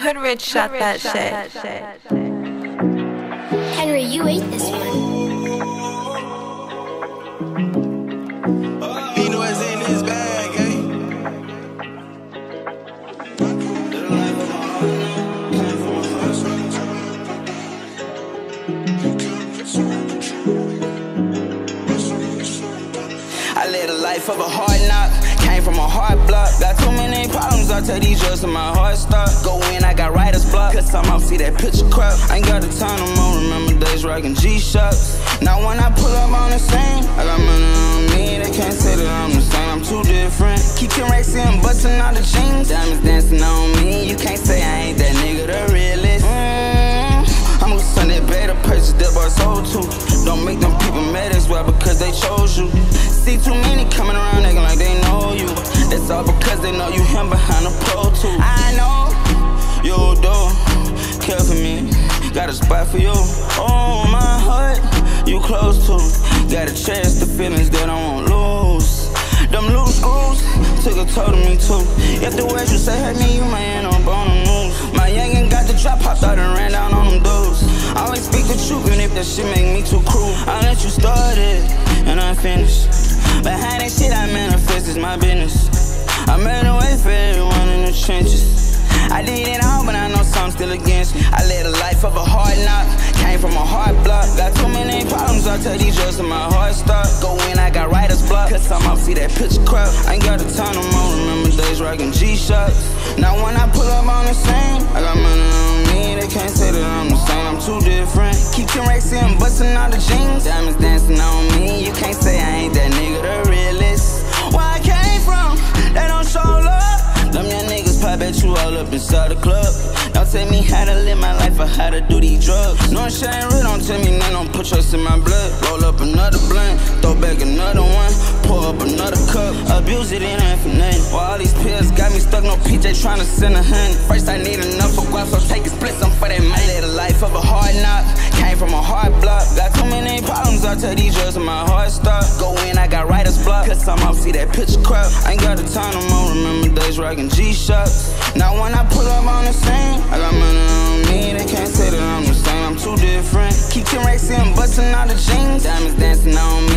Hood Rich shot that shit. Henry, you ate this one. He know it's in his bag, eh? I led a life of a hard knock. Came from a hard block. These drugs and my heart stop. Go in, I got writer's block. Cause I'm out, see that picture crap. I ain't got the time no more. Remember days rocking G-Shocks. Now when I pull up on the scene, I got money on me. They can't say that I'm the same. I'm too different. Your racks in, busting all the jeans. Diamonds dancing on me. You can't say I ain't that nigga, the realest. Mm, I'm gonna send that better purchase that boy sold to. Don't make them people mad as well because they chose you. See too many coming around acting like they know. That's all because they know you him behind the pole too. I know you do care for me. Got a spot for you. Oh my heart, you close to. Gotta cherish the feelings that I won't lose. Them loose screws took a toll to me too. If the words you say hurt me, you might end on the news. My youngin' got the drop, popped out and ran down on them dudes. Always speak the truth, even if that shit make me too cruel. I let you start it, and I finish. Behind that shit I manifest is my business. I did it all, but I know some still against me. I led a life of a hard knock, came from a hard block. Got too many problems, I take these drugs and my heart stop. Go in, I got writer's block, cause I'm out, see that picture crap. I ain't got the time no more, remember days rocking G-Shocks. Now when I pull up on the scene, I got money on me, they can't say that I'm the same, I'm too different. Keep your racks in, busting all the jeans. Diamonds dancing on me, you can't say I ain't that nigga, the realest. Up inside the club. Don't tell me how to live my life, or how to do these drugs. No shame, real, don't tell me nothing, don't put trust in my blood. Roll up another blunt, throw back another one, pour up another cup. Abuse it, ain't for nothing. All these pills got me stuck, no PJ tryna send a hun. First, I need enough for guap, so take a split, some for that money. I a life of a hard knock, came from a hard block. Got too many problems, I tell these drugs and my heart stop. Go in, I got writer's block, cause I'm out, see that picture crap. Ain't got the time no more, remember days rocking G-Shocks. Now when I pull up on the scene, I got money on me, they can't say that I'm the same, I'm too different. Keep racks in, busting all the jeans. Diamonds dancing on me,